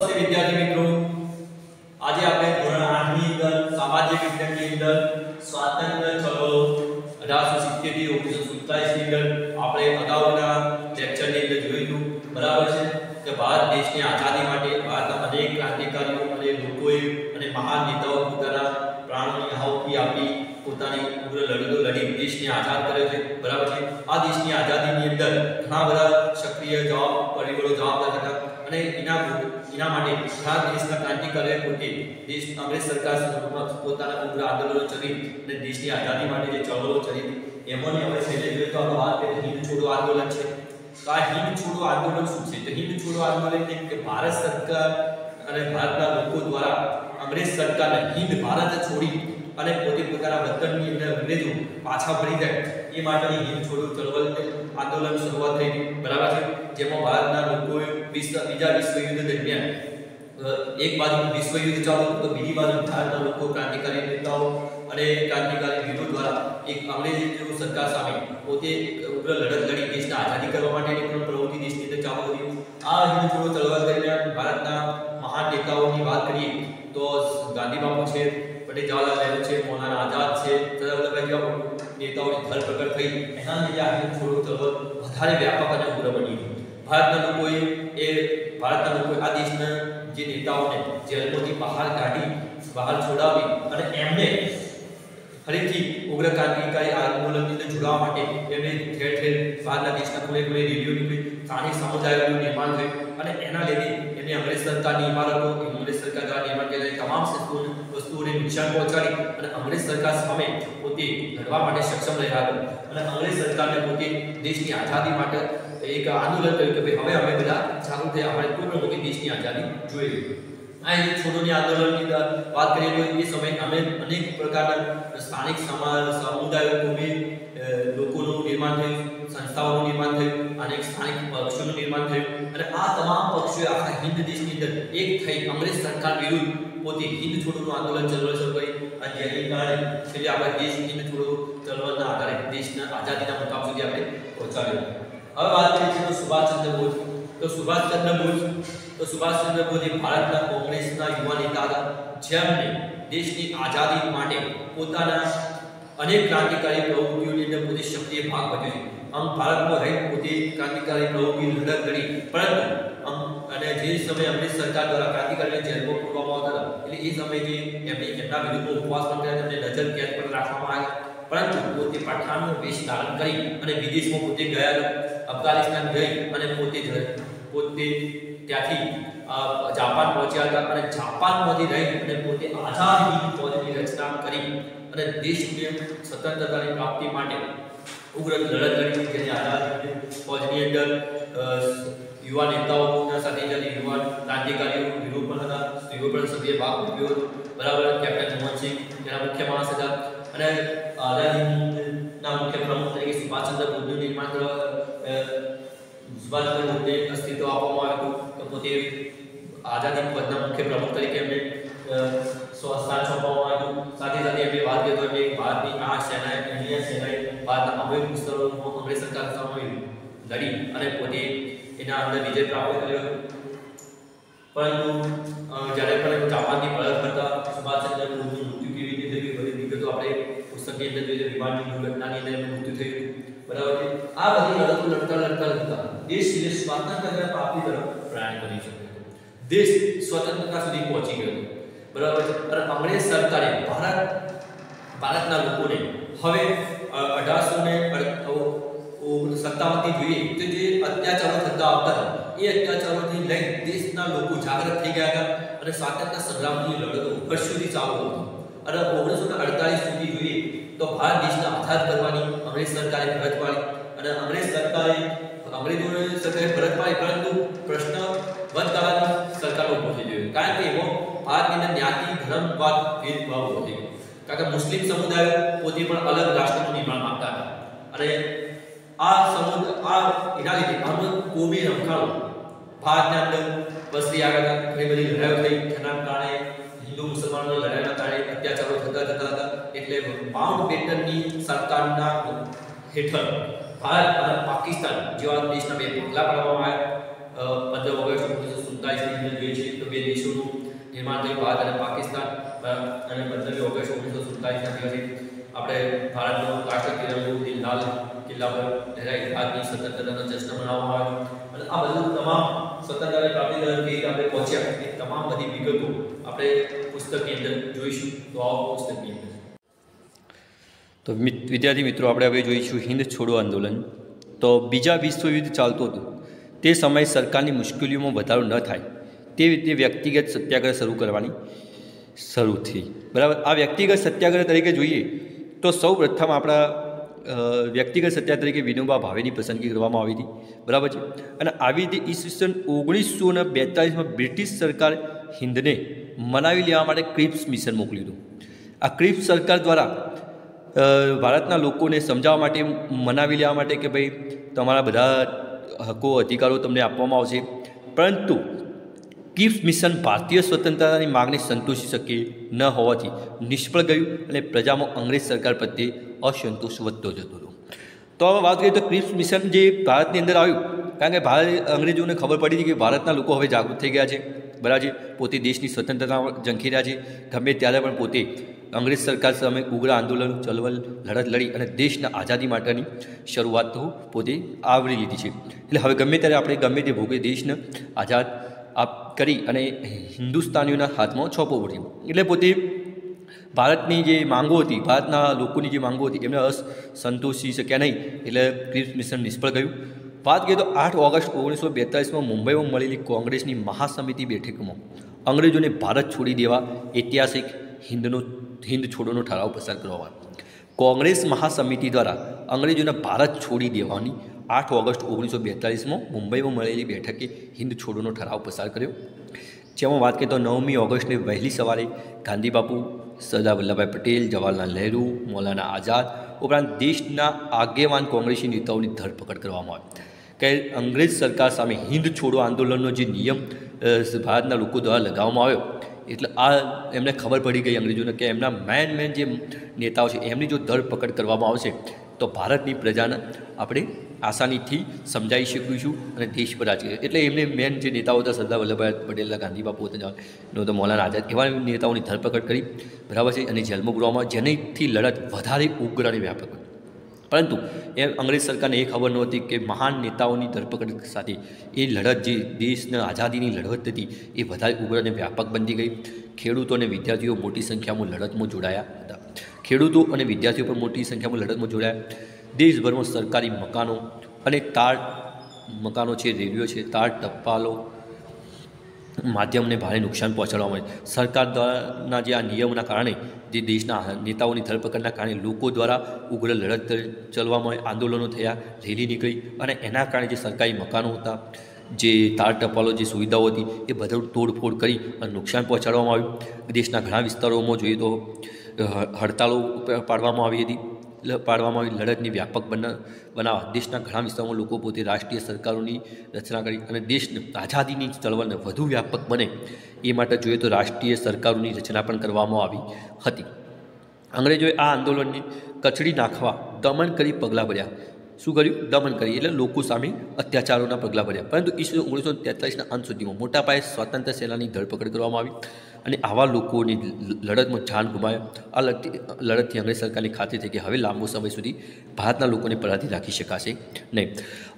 વિદ્યાર્થી મિત્રો. આજે આપણે ધોરણ 8 ની અંદર સામાજિક વિજ્ઞાનની અંદર સ્વાતંત્ર્ય ચળવળો 1870 થી 1947 ની અંદર આપણે અગાઉના લેક્ચરની અંદર જોયું બરાબર છે? કે ભારત દેશની આઝાદી માટે ભારતના અનેક ક્રાંતિકારીઓ અને લોકોએ અને મહાન નેતાઓ પોતાના પ્રાણોની આહુતિ આપી પોતાની ઉગ્ર લડતો લડી દેશને આઝાદ કર્યો છે. એના દેશના ક્રાંતિકારીઓ પોતે દેશ અંગ્રેજ સરકાર પોતાના ઉગ્ર આંદોલનો ચલી અને દેશની આઝાદી માટે જે ચળવળો ચલી એમાં હવે છેલ્લે જોઈએ તો આપણે વાત કરીએ હિન્દ છોડો આંદોલન છે. તો આ હિન્દ છોડો આંદોલન શું છે? તો હિન્દ છોડો આંદોલન એટલે કે ભારત સરકાર અને ભારતના લોકો દ્વારા અંગ્રેજ સરકારને હિન્દ, ભારત છોડી અને પોતે પોતાના વતનની અંદર અંગ્રેજો પાછા ફરી જાય. એ માટેની હિન્દ છોડો ચળવળ આંદોલન શરૂઆત થઈ. બરાબર છે? જેમાં ભારતના લોકોએ વિશ્વ, બીજા વિશ્વયુદ્ધ દરમિયાન એક બાજુ વિશ્વયુદ્ધ ચાલુ હતું તો બીજી બાજુ ભારતના લોકો ક્રાંતિકારી નેતાઓ અને ક્રાંતિકારી વીરો દ્વારા એક અંગ્રેજી જેવું સરકાર સામે પોતે ઉગ્ર લડત લડી દેશને આઝાદી કરવા માટેની પણ પ્રવૃત્તિ દેશની અંદર ચાલુ હતી. આ હિન્દ ચળવળ દરમિયાન ભારતના મહાન નેતાઓની વાત કરીએ તો ગાંધી બાપુ છે, પટેલ જવાહરલાલ નહેરુ છે મૌલાના આઝાદ છે સરદાર વલ્લભભાઈ નેતાઓની પ્રગટ થઈ. એના લીધે આ હિન્દ છોડો ચળવળ વધારે વ્યાપક અને ઉગ્ર બની ભારતના લોકોએ એ ભારતના લોકોએ આ દેશના જે નેતાઓને જેલમાંથી બહાર કાઢી, બહાર છોડાવી અને એમને ફરીથી ઉગ્ર ક્રાંતિકારી આંદોલનની અંદર જોડાવા માટે એમને ઠેર ઠેર બહારના દેશના ખૂણે ખૂણે રેડિયો નીકળી સ્થાનિક સમુદાયોનું નિર્માણ થયું અને એના લીધે એમને અંગ્રેજ સરકારની ઇમારતો અંગ્રેજ સરકાર દ્વારા નિર્માણ કરેલી તમામ વસ્તુઓ વસ્તુઓને નુકસાન પહોંચાડી અને અંગ્રેજ સરકાર સામે પોતે લડવા માટે સક્ષમ રહ્યા હતા. અને અંગ્રેજ સરકારને પોતે દેશની આઝાદી માટે એક આંદોલન કર્યું કે ભાઈ હવે અમે બધા જાગૃત થયા. આપણે કોઈ પણ દેશની આઝાદી જોઈએ આ એક છોડોની આંદોલનની વાત કરીએ તો એ સમયે અમે અનેક પ્રકારના સ્થાનિક સમાજ, સમુદાયો ભૂમિ લોકોનું નિર્માણ થયું, સંસ્થાઓનું નિર્માણ થયું અનેક સ્થાનિક પક્ષોનું નિર્માણ થયું. અને આ તમામ પક્ષોએ આખા હિન્દ દેશની અંદર એક થઈ. અંગ્રેજ સરકાર વિરુદ્ધ પોતે હિન્દ છોડોનું આંદોલન ચળવળ કરી અને જેની કારણે છેલ્લે આપણા દેશ હિન્દ છોડો ચળવળના આધારે દેશના આઝાદીના મુકામ સુધી આપણે પહોંચાડ્યો. હવે વાત કરીએ છીએ સુભાષચંદ્ર બોઝ. તો સુભાષચંદ્ર બોઝ, તો સુભાષચંદ્ર બોઝ એ ભારતના કોંગ્રેસના યુવા નેતા હતા, જેમને દેશની આઝાદી માટે પોતાના અનેક ક્રાંતિકારી પ્રવૃત્તિઓની અંદર પોતે સક્રિય ભાગ ભજવ્યો છે. આમ ભારતમાં રહી પોતે ક્રાંતિકારી પ્રવૃત્તિ લડત કરી, પરંતુ આમ જે સમયે આપણી સરકાર દ્વારા ક્રાંતિકારીને જેલમાં પૂરવામાં આવતા હતા. એટલે એ સમયે જે એમને એમના વિરુદ્ધમાં ઉપવાસ પણ કર્યા તેમને નજર કેદ પર રાખવામાં આવ્યા પરંતુ પોતે પઠાણનો વેશ ધારણ કરી અને વિદેશમાં પોતે ગયા અફઘાનિસ્તાન ગઈ અને પોતે પોતે ત્યાંથી જાપાન પહોંચ્યા હતા અને જાપાનમાંથી રહી અને પોતે આઝાદ હિન્દ ફોજની રચના કરી અને દેશને સ્વતંત્રતાની પ્રાપ્તિ માટે ઉગ્ર લડત લડી જેને આઝાદ હિન્દ ફોજની અંદર યુવા નેતાઓના સાથે જ્યારે યુવાન ક્રાંતિકારીઓ વિરોધ હતા સ્ત્રીઓ પણ સભ્ય ભાગ ભજવ્યો હતો. બરાબર, કેપ્ટન મોહનસિંહ તેના મુખ્ય માણસ હતા. અને આઝાદ મુખ્ય પ્રમુખ તરીકે સુભાષચંદ્ર બોઝનું નિર્માણ કરવા સુભાષચંદ્ર બોઝને અસ્તિત્વ આપવામાં આવ્યું હતું. તો પોતે આઝાદી પદના મુખ્ય પ્રમુખ તરીકે એમને સ્વસ્થાન સોંપવામાં આવ્યું સાથે સાથે એમને વાત કરી તો એમને ભારતની આ સેનાએ, ઇન્ડિયન સેનાએ ભારતના અમુક વિસ્તારોમાં અંગ્રેજ સરકાર સામે લડી અને પોતે એના અંદર વિજય પ્રાપ્ત કર્યો હતો પરંતુ અ, જ્યારે પણ જાપાનની પરત ફરતા સુભાષચંદ્ર બોઝનું મૃત્યુ કેવી રીતે થયું એ બધી વિગતો આપણે પુસ્તકની અંદર જોઈએ વિમાનની દુર્ઘટનાની અંદર એમનું મૃત્યુ થયું. બરાબર છે? આ બધી લડતો લડતા લડતા લડતા દેશ જે સ્વાતંત્ર્ય પ્રાપ્તિ તરફ પ્રયાણ કરી શક્યો હતો દેશ સ્વતંત્રતા સુધી પહોંચી ગયો. હતો બરાબર છે? અને અંગ્રેજ સરકારે ભારત ભારતના લોકોને હવે અઢારસો ને સત્તાવનથી જોઈએ તો જે અત્યાચારો થતા આવતા હતા એ અત્યાચારોથી લઈ દેશના લોકો જાગૃત થઈ ગયા હતા અને સ્વાતંત્ર્ય સંગ્રામની લડતો સુધી ચાલુ હતી. અને ઓગણીસો અડતાલીસ સુધી જોઈએ તો ભારત દેશને આઝાદ કરવાની અંગ્રેજ સરકારે ફરજ પાડી અને અંગ્રેજ સરકારે અંગ્રેજોને સરકારે ફરજ પાડી, પરંતુ પ્રશ્ન વચગાળાની સરકારો ઊભો થઈ ગયો. કારણ કે એમાં ભારતની અંદર જ્ઞાતિ ધર્મવાદ ભેદભાવ ઊભો થઈ ગયો. કારણ કે મુસ્લિમ સમુદાયો પોતે પણ અલગ રાષ્ટ્રનું નિર્માણ માંગતા હતા. અને આ સમુદાય આ એના લીધે અમુક કોમી રમખાણો ભારતના અંદર વસતી આવ્યા હતા ઘણી બધી લડાઈઓ થઈ જેના કારણે હિન્દુ મુસલમાનોની લડાઈના કારણે અત્યાચારો થતા થતા હતા એટલે માઉન્ટ બેટનની સરકારના હેઠળ ભારત અને પાકિસ્તાન જેવા દેશના બે ભાગલા પાડવામાં આવ્યા પંદર ઓગસ્ટ ઓગણીસો સુડતાલીસની અંદર જોઈએ છીએ તો બે દેશોનું નિર્માણ થયું ભારત અને પાકિસ્તાન બરાબર અને પંદરમી ઓગસ્ટ ઓગણીસો સુડતાલીસના દિવસે આપણે ભારતનો રાષ્ટ્ર તિરંગો દિન લાલ કિલ્લા પર લહેરાઈ ભારતની સ્વતંત્રતાનો જશ્ન મનાવવામાં આવ્યો અને આ બધું તમામ સ્વતંત્રતા પ્રાપ્તિ દર રીતે આપણે પહોંચ્યા એ તમામ બધી વિગતો આપણે પુસ્તકની અંદર જોઈશું. તો આવો પુસ્તકની અંદર. તો વિદ્યાર્થી મિત્રો, આપણે હવે જોઈશું હિન્દ છોડો આંદોલન. તો બીજા વિશ્વયુદ્ધ ચાલતું હતું. તે સમયે સરકારની મુશ્કેલીઓમાં વધારો ન થાય. તે રીતે વ્યક્તિગત સત્યાગ્રહ શરૂ કરવાની શરૂ થઈ. બરાબર? આ વ્યક્તિગત સત્યાગ્રહ તરીકે જોઈએ તો સૌ પ્રથમ આપણા વ્યક્તિગત સત્યા તરીકે વિનોબા ભાવેની પસંદગી કરવામાં આવી હતી. બરાબર છે? અને આવી રીતે ઈસવીસન ઓગણીસો ને બેતાલીસમાં બ્રિટિશ સરકાર હિન્દને મનાવી લેવા માટે ક્રિપ્સ મિશન મોકલ્યું હતું. આ ક્રિપ્સ સરકાર દ્વારા ભારતના લોકોને સમજાવવા માટે, મનાવી લેવા માટે કે ભાઈ, તમારા બધા હકો, અધિકારો તમને આપવામાં આવશે. પરંતુ કિપ્સ મિશન ભારતીય સ્વતંત્રતાની માગણી સંતોષી શકે ન હોવાથી નિષ્ફળ ગયું અને પ્રજામાં અંગ્રેજ સરકાર પ્રત્યે અસંતોષ વધતો જતો હતો તો હવે વાત કરીએ તો ક્રિપ્સ મિશન જે ભારતની અંદર આવ્યું, કારણ કે ભારત અંગ્રેજોને ખબર પડી હતી કે ભારતના લોકો હવે જાગૃત થઈ ગયા છે. બરાબર છે? પોતે દેશની સ્વતંત્રતા ઝંખી રહ્યા છે. ગમે ત્યારે પણ પોતે અંગ્રેજ સરકાર સામે ઉગ્ર આંદોલન ચળવળ લડત લડી અને દેશના આઝાદી માટેની શરૂઆત તો પોતે આવરી લીધી છે. એટલે હવે ગમે ત્યારે આપણે ગમે તે ભોગે દેશને આઝાદ આપ કરી અને હિન્દુસ્તાનીઓના હાથમાં છોપો પડ્યો એટલે પોતે ભારતની જે માંગો હતી, ભારતના લોકોની જે માંગો હતી, એમને સંતોષી શક્યા નહીં. એટલે ક્રિપ્સ મિશન નિષ્ફળ ગયું. વાત કરીએ તો આઠ ઓગસ્ટ ઓગણીસો બેતાલીસમાં મુંબઈમાં મળેલી કોંગ્રેસની મહાસમિતિ બેઠકમાં અંગ્રેજોને ભારત છોડી દેવા ઐતિહાસિક હિન્દનો, હિન્દ છોડોનો ઠરાવ પસાર કરવામાં કોંગ્રેસ મહાસમિતિ દ્વારા અંગ્રેજોને ભારત છોડી દેવાની આઠ ઓગસ્ટ ઓગણીસો બેતાલીસમાં મુંબઈમાં મળેલી બેઠકે હિન્દ છોડોનો ઠરાવ પસાર કર્યો. જેમાં વાત કરીએ તો નવમી ઓગસ્ટને વહેલી સવારે ગાંધી બાપુ, સરદાર વલ્લભભાઈ પટેલ, જવાહરલાલ નહેરુ, મૌલાના આઝાદ ઉપરાંત દેશના આગેવાન કોંગ્રેસી નેતાઓની ધરપકડ કરવામાં આવી. કે અંગ્રેજ સરકાર સામે હિન્દ છોડો આંદોલનનો જે નિયમ ભારતના લોકો દ્વારા લગાવવામાં આવ્યો, એટલે આ એમને ખબર પડી ગઈ અંગ્રેજોને કે એમના મેન મેન જે નેતાઓ છે, એમની જો ધરપકડ કરવામાં આવશે, તો ભારતની પ્રજાને આપણે આસાનીથી સમજાવી શકીશું અને દેશ પર રાજ એટલે એમને મેન જે નેતાઓ હતા, સરદાર વલ્લભભાઈ પટેલના ગાંધી બાપુ હતા નો તો મૌલાના આઝાદ એવા નેતાઓની ધરપકડ કરી, બરાબર છે, અને જેલમાં પૂરવામાં જેનેથી લડત વધારે ઉગ્ર અને વ્યાપક હતી. પરંતુ એ અંગ્રેજ સરકારને એ ખબર નહોતી કે મહાન નેતાઓની ધરપકડ સાથે એ લડત જે દેશના આઝાદીની લડત હતી, એ વધારે ઉગ્ર અને વ્યાપક બનતી ગઈ. ખેડૂતો અને વિદ્યાર્થીઓ મોટી સંખ્યામાં લડતમાં જોડાયા હતા. ખેડૂતો અને વિદ્યાર્થીઓ પણ મોટી સંખ્યામાં લડતમાં જોડાયા. દેશભરમાં સરકારી મકાનો અને તાળ મકાનો છે રેડિયો છે તાર ટપાલો માધ્યમને ભારે નુકસાન પહોંચાડવામાં આવે સરકાર દ્વારાના જે આ નિયમોના કારણે જે દેશના નેતાઓની ધરપકડના કારણે લોકો દ્વારા ઉગ્ર લડત ચલવામાં આવી, આંદોલનો થયા રેલી નીકળી અને એના કારણે જે સરકારી મકાનો હતા જે તાર ટપાલો જે સુવિધાઓ હતી એ બધું તોડફોડ કરી અને નુકસાન પહોંચાડવામાં આવ્યું. દેશના ઘણા વિસ્તારોમાં જોઈએ તો હડતાળો પાડવામાં આવી હતી. પાડવામાં આવી લડતની વ્યાપક બના બનાવવા દેશના ઘણા વિસ્તારોમાં લોકો પોતે રાષ્ટ્રીય સરકારોની રચના કરી અને દેશને આઝાદીની ચળવળને વધુ વ્યાપક બને એ માટે જોઈએ તો રાષ્ટ્રીય સરકારોની રચના પણ કરવામાં આવી હતી. અંગ્રેજોએ આ આંદોલનને કચડી નાખવા દમન કરી પગલાં ભર્યા. શું કર્યું? દમન કરી એટલે લોકો સામે અત્યાચારોના પગલાં ભર્યા. પરંતુ ઈસવી ઓગણીસો તેતાલીસના અંત સુધીમાં મોટા પાયે સ્વાતંત્ર્ય સેનાની ધરપકડ કરવામાં આવી. અને આવા લોકોની લડતમાં જાન ગુમાવ્યા. આ લડતી, લડતથી અંગ્રેજ સરકારની ખાતરી થઈ કે હવે લાંબો સમય સુધી ભારતના લોકોને પરાધી રાખી શકાશે નહીં.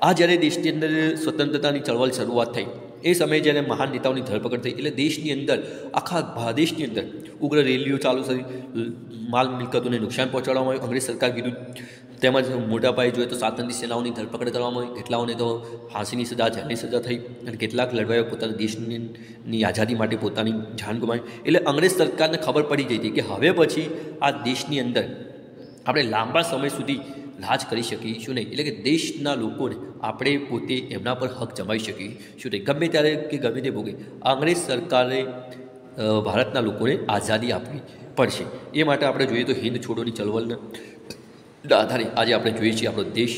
આ જ્યારે દેશની અંદર સ્વતંત્રતાની ચળવળ શરૂઆત થઈ, એ સમયે જ્યારે મહાન નેતાઓની ધરપકડ થઈ, એટલે દેશની અંદર, આખા દેશની અંદર ઉગ્ર રેલીઓ ચાલુ થઈ માલ મિલકતોને નુકસાન પહોંચાડવામાં આવ્યું, અંગ્રેજ સરકાર કીધું તેમજ મોટા પાયે જોઈએ તો સ્વાતંત્ર્ય સેનાઓની ધરપકડ કરવામાં આવી. કેટલાઓને તો ફાંસીની સજા જેલની સજા થઈ અને કેટલાક લડવાઈઓ પોતાના દેશની આઝાદી માટે પોતાની જાન ગુમાવી. એટલે અંગ્રેજ સરકારને ખબર પડી ગઈ હતી કે હવે પછી આ દેશની અંદર આપણે લાંબા સમય સુધી રાજ કરી શકીશું નહીં. એટલે કે દેશના લોકોને આપણે પોતે એમના પર હક જમાવી શકીશું નહીં. ગમે ત્યારે કે ગમે તે ભોગે અંગ્રેજ સરકારે ભારતના લોકોને આઝાદી આપવી પડશે. એ માટે આપણે જોઈએ તો હિન્દ છોડોની ચળવળને આધારે. આજે આપણે જોઈએ છીએ આપણો દેશ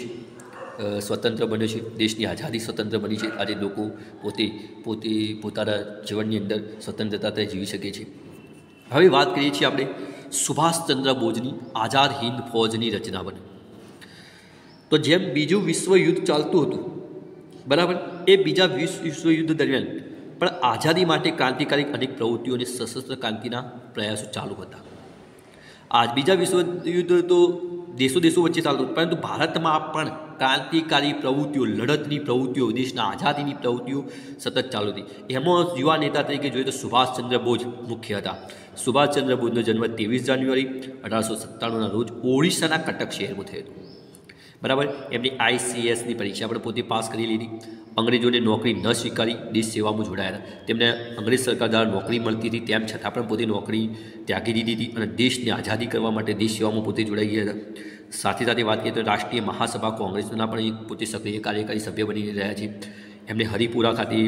સ્વતંત્ર બન્યો છે. દેશની આઝાદી સ્વતંત્ર બની છે. આજે લોકો પોતે પોતે પોતાના જીવનની અંદર સ્વતંત્રતા જીવી શકે છે. હવે વાત કરીએ છીએ આપણે સુભાષચંદ્ર બોઝની આઝાદ હિન્દ ફૌજની રચના બની તો જેમ બીજું વિશ્વયુદ્ધ ચાલતું હતું, બરાબર? એ બીજા વિશ્વ વિશ્વયુદ્ધ દરમિયાન પણ આઝાદી માટે ક્રાંતિકારી અનેક પ્રવૃત્તિઓ અને સશસ્ત્ર ક્રાંતિના પ્રયાસો ચાલુ હતા. આજ બીજા વિશ્વયુદ્ધ તો દેશો દેશો વચ્ચે ચાલતું પરંતુ ભારતમાં પણ ક્રાંતિકારી પ્રવૃત્તિઓ, લડતની પ્રવૃત્તિઓ, દેશના આઝાદીની પ્રવૃત્તિઓ સતત ચાલુ હતી. એમાં યુવા નેતા તરીકે જોઈએ તો સુભાષચંદ્ર બોઝ મુખ્ય હતા. સુભાષચંદ્ર બોઝનો જન્મ ત્રેવીસ જાન્યુઆરી અઢારસો સત્તાણુંના રોજ ઓડિશાના કટક શહેરમાં થયો હતો. બરાબર? એમની આઈસીએસની પરીક્ષા પણ પોતે પાસ કરી લીધી. અંગ્રેજોને નોકરી ન સ્વીકારી, દેશ સેવામાં જોડાયા હતા. તેમને અંગ્રેજ સરકાર દ્વારા નોકરી મળતી હતી. તેમ છતાં પણ પોતે નોકરી ત્યાગી દીધી હતી અને દેશને આઝાદી કરવા માટે દેશ સેવામાં પોતે જોડાઈ ગયા હતા. સાથે સાથે વાત કરીએ તો રાષ્ટ્રીય મહાસભા કોંગ્રેસના પણ એક પોતે સક્રિય કાર્યકારી સભ્ય બની રહ્યા છે. એમને હરિપુરા ખાતે,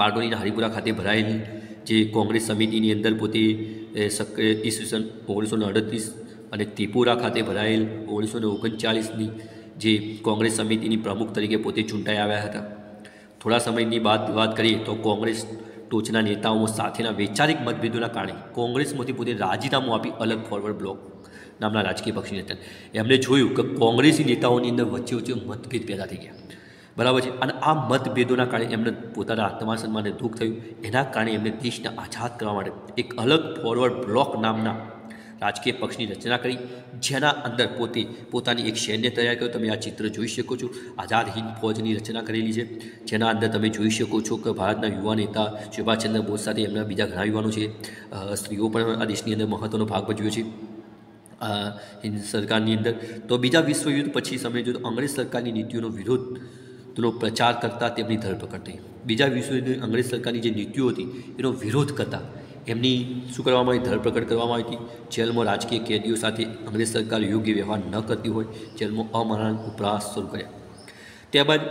બારડોલીના હરિપુરા ખાતે ભરાયેલી જે કોંગ્રેસ સમિતિની અંદર પોતે સક્રિય, ઈસવીસન ઓગણીસો ને અડત્રીસ અને ત્રિપુરા ખાતે ભરાયેલ ઓગણીસો ને ઓગણચાલીસની જે કોંગ્રેસ સમિતિની પ્રમુખ તરીકે પોતે ચૂંટાઈ આવ્યા હતા. થોડા સમયની બાદ વાત કરીએ તો કોંગ્રેસ ટોચના નેતાઓ સાથેના વૈચારિક મતભેદોના કારણે કોંગ્રેસમાંથી પોતે રાજીનામું આપી અલગ ફોરવર્ડ બ્લોક નામના રાજકીય પક્ષની નેતા એમણે જોયું કે કોંગ્રેસી નેતાઓની અંદર વચ્ચે વચ્ચે મતભેદ પેદા થઈ ગયા. બરાબર છે? અને આ મતભેદોના કારણે એમને પોતાના આત્મસન્માનને દુઃખ થયું. એના કારણે એમને દેશને આઝાદ કરવા માટે એક અલગ ફોરવર્ડ બ્લોક નામના રાજકીય પક્ષની રચના કરી, જેના અંદર પોતે પોતાની એક સૈન્ય તૈયાર કર્યો. તમે આ ચિત્ર જોઈ શકો છો. આઝાદ હિંદ ફૌજની રચના કરેલી છે, જેના અંદર તમે જોઈ શકો છો કે ભારતના યુવા નેતા સુભાષચંદ્ર બોઝ સાથે એમના બીજા ઘણા યુવાનો છે. સ્ત્રીઓ પણ આ દેશની અંદર મહત્ત્વનો ભાગ ભજવ્યો છે. હિન્દ સરકારની અંદર. તો બીજા વિશ્વયુદ્ધ પછી સમય જો તો અંગ્રેજ સરકારની નીતિઓનો વિરોધ નો પ્રચાર કરતા તેમની ધરપકડ થઈ. બીજા વિશ્વયુદ્ધ અંગ્રેજ સરકારની જે નીતિઓ હતી, એનો વિરોધ કરતા એમની શું કરવામાં આવી? ધરપકડ કરવામાં આવી હતી. જેલમાં રાજકીય કેદીઓ સાથે અંગ્રેજ સરકાર યોગ્ય વ્યવહાર ન કરતી હોય, જેલમાં અમારણ ઉપરાસ શરૂ કર્યા. ત્યારબાદ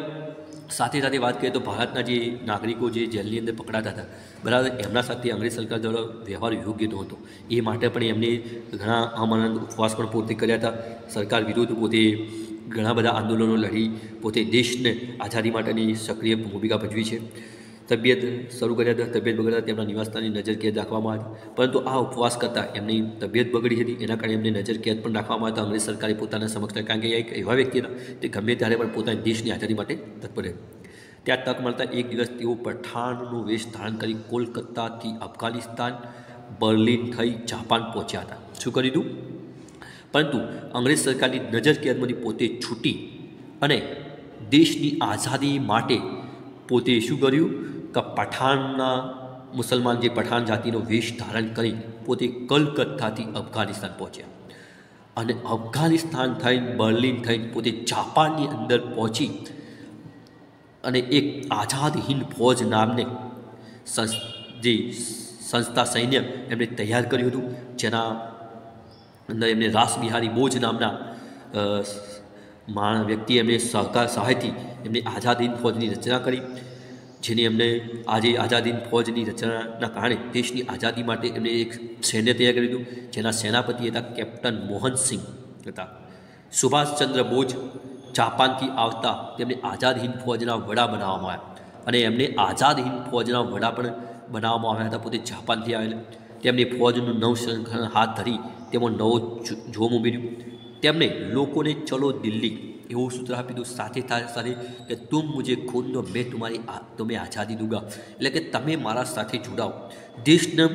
સાથે સાથે વાત કરીએ તો ભારતના જે નાગરિકો જે જેલની અંદર પકડાતા હતા, બરાબર, એમના સાથે અંગ્રેજ સરકાર દ્વારા વ્યવહાર યોગ્ય નહોતો એ માટે પણ એમને ઘણા આમરણ ઉપવાસ પણ પોતે કર્યા હતા. સરકાર વિરુદ્ધ પોતે ઘણા બધા આંદોલનો લડી, પોતે દેશને આઝાદી માટેની સક્રિય ભૂમિકા ભજવી છે. તબિયત શરૂ કર્યા હતા, તબિયત બગડતા તેમના નિવાસસ્થાનની નજર કેદ રાખવામાં આવી. પરંતુ આ ઉપવાસ કરતાં એમની તબિયત બગડી હતી. એના કારણે એમને નજર કેદ પણ રાખવામાં આવતા અંગ્રેજ સરકારે પોતાના સમક્ષ કારણ કે એક એવા વ્યક્તિ હતા તે ગમે ત્યારે પણ પોતાની દેશની આઝાદી માટે તત્પર ત્યાં તક મળતા એક દિવસ તેઓ પઠાણનો વેશ ધારણ કરી કોલકાતાથી અફઘાનિસ્તાન, બર્લિન થઈ જાપાન પહોંચ્યા હતા. શું કરી દીધું? પરંતુ અંગ્રેજ સરકારની નજર કેદમાંથી પોતે છૂટી અને દેશની આઝાદી માટે પોતે શું કર્યું? કે પઠાણના મુસલમાન જે પઠાણ જાતિનો વેશ ધારણ કરી પોતે કલકત્તાથી અફઘાનિસ્તાન પહોંચ્યા. અને અફઘાનિસ્તાન થઈને, બર્લિન થઈને પોતે જાપાનની અંદર પહોંચી અને એક આઝાદ હિન્દ ફોજ નામને જે સંસ્થા સૈન્ય એમણે તૈયાર કર્યું હતું, જેના અંદર એમને રાસબિહારી બોજ નામના વ્યક્તિ એમને સહકાર, સહાયથી એમણે આઝાદ હિન્દ ફોજની રચના કરી. જેની એમને આજે આઝાદ ફૌજની રચનાના કારણે દેશની આઝાદી માટે એમને એક સૈન્ય તૈયાર કર્યું દીધું, જેના સેનાપતિ હતા કેપ્ટન મોહનસિંહ હતા. સુભાષચંદ્ર બોઝ જાપાનથી આવતા તેમને આઝાદ હિન્દ ફૌજના વડા બનાવવામાં આવ્યા અને એમને આઝાદ હિન્દ ફૌજના વડા પણ બનાવવામાં આવ્યા હતા, પોતે જાપાનથી આવેલા. તેમની ફૌજનું નવ સંગઠન હાથ ધરી તેમાં નવો જોમ ઉમેર્યું તેમણે લોકોને ચલો દિલ્હી એવું સૂત્ર આપી દઉં, સાથે સાથે કે તું મુજે ખૂન દો મેં તમારી તમે આઝાદી દૂંગા. એટલે કે તમે મારા સાથે જોડાઓ. દેશને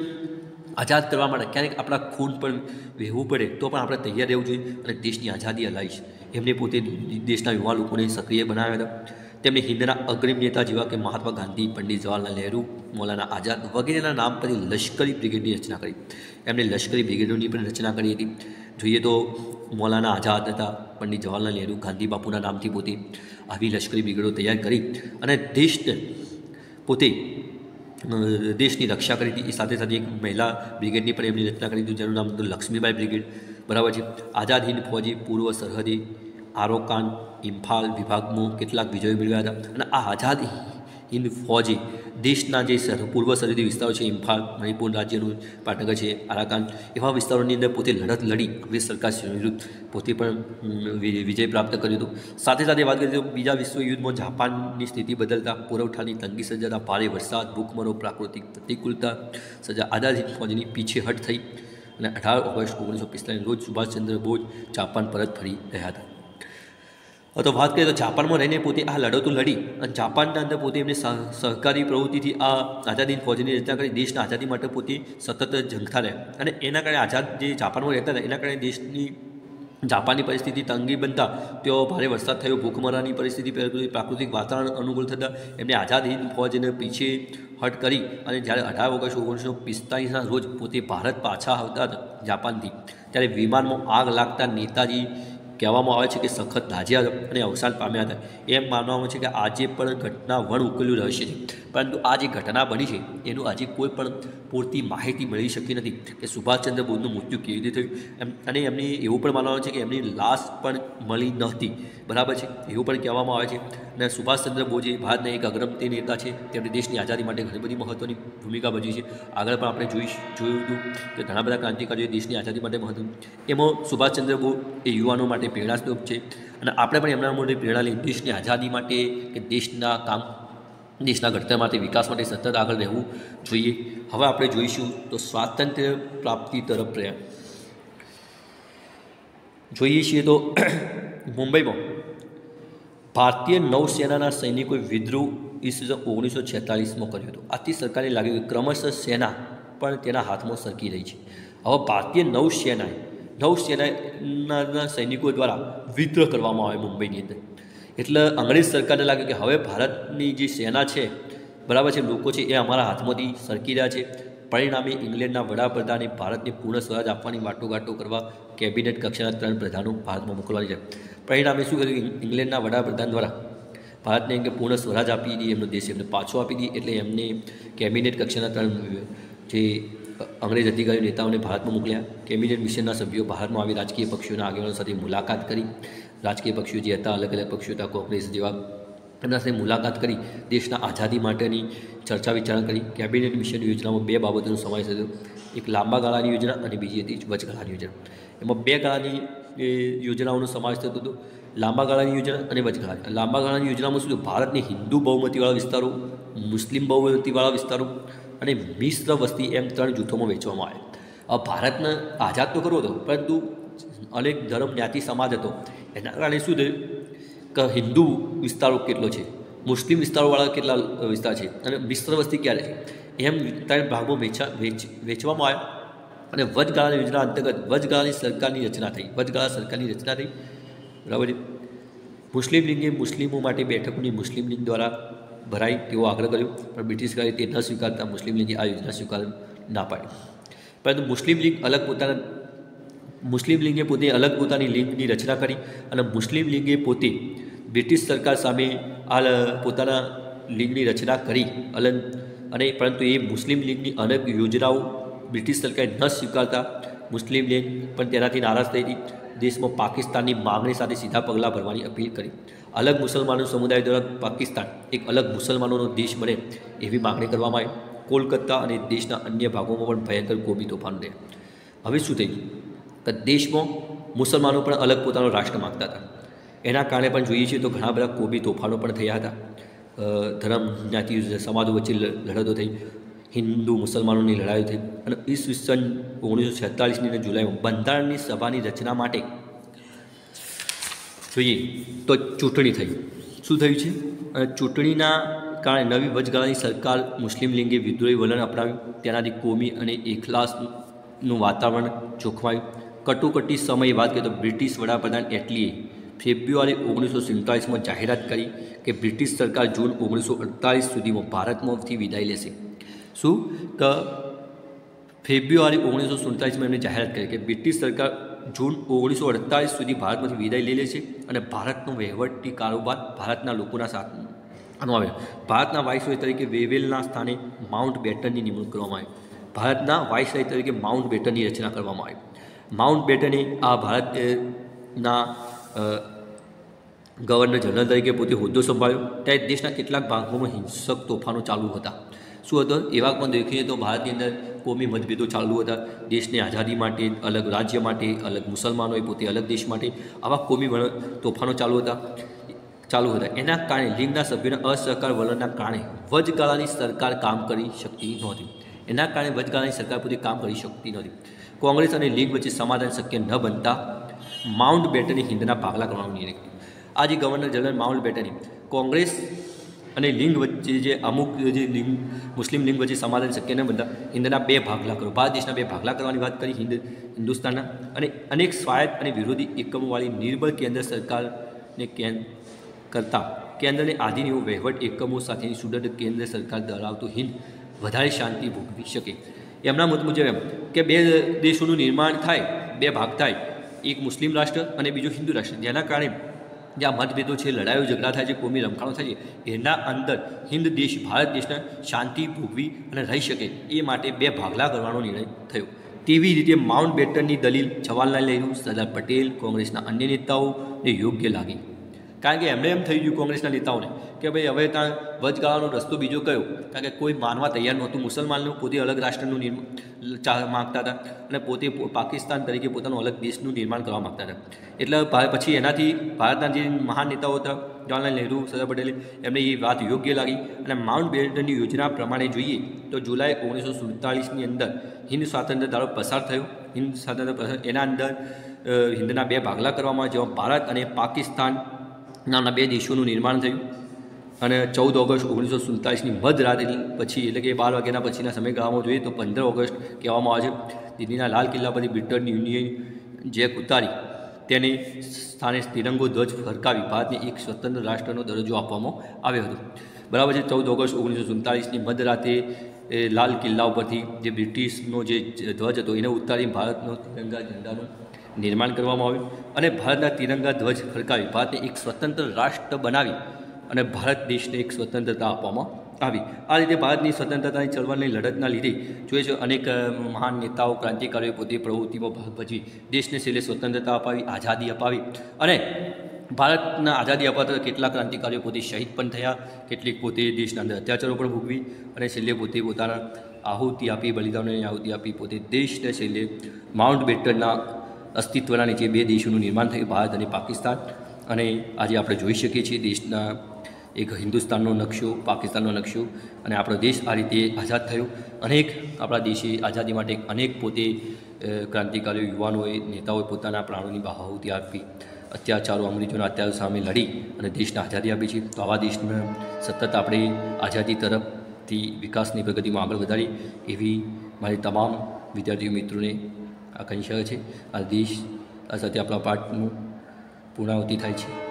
આઝાદ કરવા માટે ક્યારેક આપણા ખૂન પણ વહેવું પડે, તો પણ આપણે તૈયાર રહેવું જોઈએ અને દેશની આઝાદી અલાઈશ એમને પોતે દેશના યુવા લોકોને સક્રિય બનાવ્યા હતા. તેમણે હિન્દના અગ્રીમ નેતા જેવા કે મહાત્મા ગાંધી, પંડિત જવાહરલાલ નહેરુ, મૌલાના આઝાદ વગેરેના નામ પરથી લશ્કરી બ્રિગેડની રચના કરી. એમણે લશ્કરી બ્રિગેડોની પણ રચના કરી હતી. જોઈએ તો મૌલાના આઝાદ હતા, પંડિત જવાહરલાલ નહેરુ, ગાંધી બાપુના નામથી પોતે આવી લશ્કરી બ્રિગેડો તૈયાર કરી અને દેશને પોતે દેશની રક્ષા કરી હતી. એ સાથે સાથે એક મહિલા બ્રિગેડની પણ એમની રચના કરી હતી, જેનું નામ હતું લક્ષ્મીબાઈ બ્રિગેડ. બરાબર છે? આઝાદ હિન્દ ફૌજી પૂર્વ સરહદી આરોકાન ઇમ્ફાલ વિભાગમાં કેટલાક વિજયો મેળવ્યા હતા. અને આ આઝાદ હિન્દ ફૌજી દેશના જે પૂર્વ સરહદી વિસ્તારો છે, ઇમ્ફાલ, મણિપુર રાજ્યનું પાટનગર છે, આરાકાન, એવા વિસ્તારોની અંદર પોતે લડત લડી અંગ્રેજ સરકાર વિરુદ્ધ પોતે પણ વિજય પ્રાપ્ત કર્યો હતો. સાથે સાથે વાત કરીએ તો બીજા વિશ્વયુદ્ધમાં જાપાનની સ્થિતિ બદલતા પુરવઠાની તંગી સર્જાતા, ભારે વરસાદ ભૂખમરો પ્રાકૃતિક પ્રતિકૂળતા સજા ફોજની ફૌજની પીછેહટ થઈ અને અઢાર ઓગસ્ટ ઓગણીસો પિસ્તાલીસ રોજ સુભાષચંદ્ર બોઝ જાપાન પરત ફરી રહ્યા હતા. તો વાત કરીએ તો જાપાનમાં રહીને પોતે આ લડતો લડી અને જાપાનના અંદર પોતે એમની સહકારી પ્રવૃત્તિથી આ આઝાદી ફોજની રચના કરી, દેશના આઝાદી માટે પોતે સતત ઝંખતા રહ્યા અને એના કારણે આઝાદ જે જાપાનમાં રહેતા હતા, એના કારણે દેશની જાપાનની પરિસ્થિતિ તંગી બનતા, તેઓ ભારે વરસાદ થયો, ભૂખમરાની પરિસ્થિતિ પ્રાકૃતિક વાતાવરણ અનુકૂળ થતાં, એમને આઝાદ હિંદ ફોજને પીછે હટ કરી અને જ્યારે અઢાર ઓગસ્ટ ઓગણીસો પિસ્તાલીસના રોજ પોતે ભારત પાછા આવતા હતા જાપાનથી. ત્યારે વિમાનમાં આગ લાગતા નેતાજી કહેવામાં આવે છે કે સખત દાજ્યા અને અવસાન પામ્યા હતા. એમ માનવામાં છે કે આજે પણ ઘટના વણ ઉકેલ્યું રહસ્ય છે. પરંતુ આ જે ઘટના બની છે, એનું આજે કોઈ પણ પૂરતી માહિતી મળી શકી નથી. કે સુભાષચંદ્ર બોઝનું મૃત્યુ કેવી રીતે થયું? અને એમની, એવું પણ માનવામાં છે કે એમની લાશ પણ મળી નહોતી બરાબર છે? એવું પણ કહેવામાં આવે છે. અને સુભાષચંદ્ર બોઝ ભારતના એક અગ્રમતી નેતા છે. તેમણે દેશની આઝાદી માટે ઘણી બધી મહત્ત્વની ભૂમિકા ભજવી છે. આગળ પણ આપણે જોઈ જોયું હતું કે ઘણા બધા ક્રાંતિકારીઓએ દેશની આઝાદી માટે મહત્વ, એમાં સુભાષચંદ્ર બોઝ એ યુવાનો માટે પ્રેરણાસ્ત્રોત છે. અને આપણે પણ એમના માટે પ્રેરણા લઈ દેશની આઝાદી માટે કે દેશના કામ, દેશના ઘડતર માટે, વિકાસ માટે સતત આગળ રહેવું જોઈએ. હવે આપણે જોઈશું તો સ્વાતંત્ર્ય પ્રાપ્તિ તરફ પ્રયાણ જોઈએ છીએ તો મુંબઈમાં ભારતીય નૌસેનાના સૈનિકોએ વિદ્રોહ ઈસવીસન ઓગણીસો છેતાલીસમાં કર્યો હતો. આથી સરકારને લાગ્યું કે ક્રમશઃ સેના પણ તેના હાથમાં સરકી રહી છે. હવે ભારતીય નૌસેનાએ નૌસેનાના સૈનિકો દ્વારા વિદ્રોહ કરવામાં આવે મુંબઈની અંદર. એટલે અંગ્રેજ સરકારને લાગ્યું કે હવે ભારતની જે સેના છે, બરાબર છે, લોકો છે એ અમારા હાથમાંથી સરકી રહ્યા છે. પરિણામે ઇંગ્લેન્ડના વડાપ્રધાને ભારતને પૂર્ણ સ્વરાજ આપવાની વાટોઘાટો કરવા કેબિનેટ કક્ષાના ત્રણ પ્રધાનો ભારતમાં મોકલવાની છે. પરિણામે શું કર્યું? ઇંગ્લેન્ડના વડાપ્રધાન દ્વારા ભારતને એમ કે પૂર્ણ સ્વરાજ આપી દીધી, એમનો દેશ એમને પાછો આપી દીધી, એટલે એમને કેબિનેટ કક્ષાના ત્રણ, જે અંગ્રેજ અધિકારીઓ નેતાઓને ભારતમાં મોકલ્યા. કેબિનેટ મિશનના સભ્યો ભારતમાં આવી રાજકીય પક્ષીઓના આગેવાનો સાથે મુલાકાત કરી. રાજકીય પક્ષીઓ જે હતા, અલગ અલગ પક્ષીઓ હતા, કોંગ્રેસ જેવા એમના સાથે મુલાકાત કરી, દેશના આઝાદી માટેની ચર્ચા વિચારણા કરી. કેબિનેટ મિશન યોજનામાં બે બાબતોનો સમાવેશ થયો. એક લાંબા ગાળાની યોજના અને બીજી હતી વચગાળાની યોજના. એમાં બે ગાળાની યોજનાઓનો સમાવેશ થતો હતો. લાંબા ગાળાની યોજના અને વચગાળાની. લાંબા ગાળાની યોજનામાં શું ભારતની હિન્દુ બહુમતીવાળા વિસ્તારો, મુસ્લિમ બહુમતીવાળા વિસ્તારો અને મિશ્ર વસ્તી એમ ત્રણ જૂથોમાં વેચવામાં આવે. ભારતને આઝાદ તો કરવો હતો, પરંતુ અનેક ધર્મ જ્ઞાતિ સમાજ હતો. એના કારણે શું થયું? કે હિન્દુ વિસ્તારો કેટલો છે? મુસ્લિમ વિસ્તારોવાળા કેટલા વિસ્તાર છે? અને મિશ્ર વસ્તી ક્યારે છે એમ ત્રણ ભાગો વેચ વેચવામાં આવ્યા. અને વચગાળાની યોજના અંતર્ગત વચગાળાની સરકારની રચના થઈ. વચગાળા સરકારની રચના થઈ. બરાબર મુસ્લિમ લીગે મુસ્લિમો માટે બેઠકોની મુસ્લિમ લીગ દ્વારા ભરાઈ તેવો આગ્રહ કર્યો, પણ બ્રિટિશ સરકારે તે ન સ્વીકારતા મુસ્લિમ લીગે આ યોજના સ્વીકાર ના પાડી. પરંતુ મુસ્લિમ લીગ અલગ પોતાના, મુસ્લિમ લીગે પોતે અલગ પોતાની લીગની રચના કરી અને મુસ્લિમ લીગે પોતે બ્રિટિશ સરકાર સામે આ પોતાના લીગની રચના કરી અલગ અને પરંતુ એ મુસ્લિમ લીગની અનેક યોજનાઓ બ્રિટિશ સરકારે ન સ્વીકારતા. મુસ્લિમ લીગ પણ તેનાથી નારાજ થઈ હતી. દેશમાં પાકિસ્તાનની માગણી સાથે સીધા પગલાં ભરવાની અપીલ કરી. અલગ મુસલમાનો સમુદાય દ્વારા પાકિસ્તાન એક અલગ મુસલમાનોનો દેશ બને એવી માગણી કરવામાં આવી. કોલકાતા અને દેશના અન્ય ભાગોમાં પણ ભયંકર કોબી તોફાન રહે. હવે શું થઈ ગયું? દેશમાં મુસલમાનો પણ અલગ પોતાનો રાષ્ટ્ર માગતા હતા. એના કારણે પણ જોઈએ છીએ તો ઘણા બધા કોબી તોફાનો પણ થયા હતા. ધર્મ, જ્ઞાતિ, સમાજો વચ્ચે લડતો થઈ. હિન્દુ મુસલમાનોની લડાઈ થઈ અને ઈસવીસન ઓગણીસો છેતાલીસની જુલાઈમાં બંધારણની સભાની રચના માટે જોઈએ તો ચૂંટણી થઈ. શું થયું છે? અને ચૂંટણીના કારણે નવી વચગાળાની સરકાર મુસ્લિમ લીગે વિદ્રોહી વલણ અપનાવ્યું. તેનાથી કોમી અને એકલાસનું વાતાવરણ જોખમાયું. કટોકટી સમયે વાત કરીએ તો બ્રિટિશ વડાપ્રધાન એટલીએ ફેબ્રુઆરી ઓગણીસો સુડતાલીસમાં જાહેરાત કરી કે બ્રિટિશ સરકાર જૂન ઓગણીસો અડતાલીસ સુધીમાં ભારતમાંથી વિદાય લેશે. શું? કે, ફેબ્રુઆરી ઓગણીસો સુડતાલીસમાં એમણે જાહેરાત કરી કે બ્રિટિશ સરકાર જૂન ઓગણીસો અડતાલીસ સુધી ભારતમાંથી વિદાય લઈ લે છે અને ભારતનો વહીવટી કારોબાર ભારતના લોકોના સાથમાં આવે. ભારતના વાઇસરોય તરીકે વેવેલના સ્થાને માઉન્ટ બેટનની નિમણૂક કરવામાં આવી. ભારતના વાઇસરોય તરીકે માઉન્ટ બેટનની રચના કરવામાં આવી. માઉન્ટ બેટને આ ભારતના ગવર્નર જનરલ તરીકે પોતે હોદ્દો સંભાળ્યો. ત્યારે દેશના કેટલાક ભાગોમાં હિંસક તોફાનો ચાલુ હતા. શું હતો? એવા પણ દેખીએ તો ભારતની અંદર કોમી મતભેદો ચાલુ હતા. દેશની આઝાદી માટે, અલગ રાજ્ય માટે, અલગ મુસલમાનોએ પોતે અલગ દેશ માટે આવા કોમી તોફાનો ચાલુ હતા. ચાલુ હતા. એના કારણે લીગના સભ્યોના અસહકાર વલણના કારણે વચગાળાની સરકાર કામ કરી શકતી નહોતી. એના કારણે વચગાળાની સરકાર પોતે કામ કરી શકતી નહોતી. કોંગ્રેસ અને લીગ વચ્ચે સમાધાન શક્ય ન બનતા માઉન્ટ બેટની હિંદના ભાગલા કરવાનો નિર્ણય કર્યો આ ગવર્નર જનરલ માઉન્ટ બેટની કોંગ્રેસ અને લિંગ વચ્ચે જે અમુક જે લિંગ, મુસ્લિમ લિંગ વચ્ચે સમાધાન શક્ય ન બનતા, હિન્દના બે ભાગલા કરો. ભારત દેશના બે ભાગલા કરવાની વાત કરી, હિન્દ, હિન્દુસ્તાનના. અને અનેક સ્વાયત્ત અને વિરોધી એકમોવાળી નિર્બળ કેન્દ્ર સરકારને કેન, કરતાં કેન્દ્રને આધીન એવું વહીવટ એકમો સાથેની સુદૃઢ કેન્દ્ર સરકાર ધરાવતું હિન્દ વધારે શાંતિ ભોગવી શકે. એમના મત મુજબ એમ કે બે દેશોનું નિર્માણ થાય, બે ભાગ થાય. એક મુસ્લિમ રાષ્ટ્ર અને બીજું હિન્દુ રાષ્ટ્ર. જેના કારણે જે આ મતભેદો છે લડાઈઓ ઝઘડા થાય છે, કોમી રમખાણો થાય છે, એના અંદર હિન્દ દેશ, ભારત દેશના શાંતિ ભોગવી અને રહી શકે એ માટે બે ભાગલા કરવાનો નિર્ણય થયો. તેવી રીતે માઉન્ટ બેટનની દલીલ જવાહરલાલ નહેરુ, સરદાર પટેલ, કોંગ્રેસના અન્ય નેતાઓને યોગ્ય લાગી. કારણ કે એમણે એમ થઈ ગયું કોંગ્રેસના નેતાઓને કે ભાઈ હવે ત્યાં વચગાળાનો રસ્તો બીજો કયો? કારણ કે કોઈ માનવા તૈયાર નહોતું. મુસલમાનનું પોતે અલગ રાષ્ટ્રનું નિર્માણ માગતા હતા અને પોતે પાકિસ્તાન તરીકે પોતાનું અલગ દેશનું નિર્માણ કરવા માગતા હતા. એટલે પછી એનાથી ભારતના જે મહાન નેતાઓ હતા, જવાહરલાલ નહેરુ, સરદાર પટેલે એમને એ વાત યોગ્ય લાગી અને માઉન્ટ બેટનની યોજના પ્રમાણે જોઈએ તો જુલાઈ ઓગણીસો સુડતાલીસની અંદર હિન્દ સ્વાતંત્ર્ય ધારો પસાર થયો. હિન્દ સ્વાતંત્ર્ય એના અંદર હિન્દના બે ભાગલા કરવામાં જેમાં ભારત અને પાકિસ્તાન નામના બે દેશોનું નિર્માણ થયું અને ચૌદ ઓગસ્ટ ઓગણીસો સુડતાલીસની મધરાત પછી એટલે કે બાર વાગ્યાના પછીના સમયગાળામાં જોઈએ તો પંદર ઓગસ્ટ કહેવામાં આવે છે. દિલ્હીના લાલ કિલ્લા પરથી બ્રિટન યુનિયન જેક ઉતારી તેને સ્થાને તિરંગો ધ્વજ ફરકાવી ભારતને એક સ્વતંત્ર રાષ્ટ્રનો દરજ્જો આપવામાં આવ્યો હતો. બરાબર છે, ચૌદ ઓગસ્ટ ઓગણીસો સુડતાલીસની મધરાતે લાલ કિલ્લા ઉપરથી જે બ્રિટિશનો જે ધ્વજ હતો એને ઉતારી ભારતનો તિરંગા ઝંડાનું નિર્માણ કરવામાં આવ્યું અને ભારતના તિરંગા ધ્વજ ફરકાવી ભારતને એક સ્વતંત્ર રાષ્ટ્ર બનાવી અને ભારત દેશને એક સ્વતંત્રતા આપવામાં આવી. આ રીતે ભારતની સ્વતંત્રતાની ચળવળની લડતના લીધે જોઈએ છે અનેક મહાન નેતાઓ, ક્રાંતિકારીઓ પોતે પ્રવૃત્તિમાં ભાગ ભજવી દેશને છેલ્લે સ્વતંત્રતા અપાવી, આઝાદી અપાવી અને ભારતના આઝાદી અપાતા કેટલાક ક્રાંતિકારીઓ પોતે શહીદ પણ થયા, કેટલીક પોતે દેશના અંદર અત્યાચારો પણ ભોગવી અને છેલ્લે પોતે પોતાના આહુતિ આપી, બલિદાનોની આહુતિ આપી પોતે દેશને છેલ્લે માઉન્ટ બેટનના અસ્તિત્વના નીચે બે દેશોનું નિર્માણ થયું, ભારત અને પાકિસ્તાન. અને આજે આપણે જોઈ શકીએ છીએ દેશના એક હિન્દુસ્તાનનો નકશો, પાકિસ્તાનનો નકશો. અને આપણો દેશ આ રીતે આઝાદ થયો. અનેક આપણા દેશે આઝાદી માટે અનેક પોતે ક્રાંતિકારીઓ યુવાનોએ, નેતાઓએ પોતાના પ્રાણોની બહાહુતિ આપી. અત્યાચારો અંગ્રેજોના અત્યાચારો સામે લડી અને દેશને આઝાદી આપી છે. તો આવા દેશને સતત આપણે આઝાદી તરફથી વિકાસની પ્રગતિમાં આગળ વધારી એવી મારી તમામ વિદ્યાર્થીઓ મિત્રોને આકાંક્ષા છે આ દેશ આ સાથે આપણા પાઠનું પૂર્ણાવતી થાય છે.